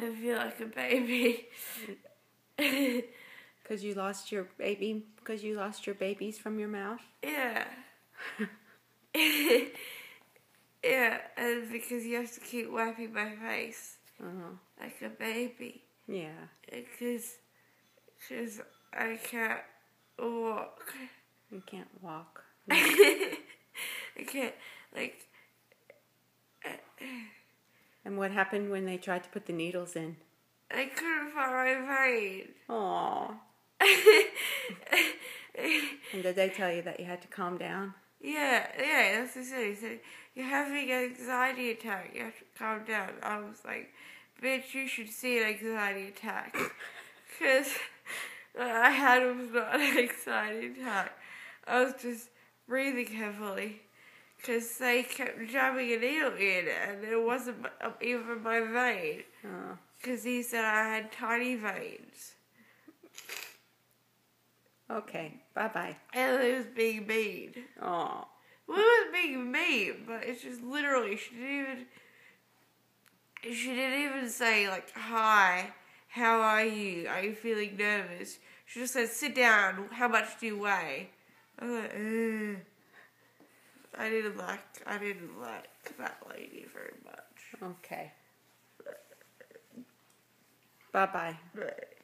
feel like a baby. Because you lost your baby. Because you lost your babies from your mouth. yeah. yeah, and because you have to keep wiping my face Oh, like a baby. yeah. Uh, because cause I can't walk. You can't walk. I can't, like, uh, uh, And what happened when they tried to put the needles in? I couldn't find my vein. Oh. And did they tell you that you had to calm down? Yeah, yeah, that's what he said. He said, You're having an anxiety attack. You have to calm down. I was like, Bitch, you should see an anxiety attack. Because what I had was not an anxiety attack. I was just breathing heavily. Because they kept jamming a needle in and it wasn't um, even my vein. Oh. Because he said I had tiny veins. Okay. Bye bye. And it was being mean. Oh. Well, it was being mean, but it's just literally she didn't even she didn't even say like hi, how are you? Are you feeling nervous? She just said sit down. How much do you weigh? I was like, Ugh. I didn't like I didn't like that lady very much. Okay. Bye bye. But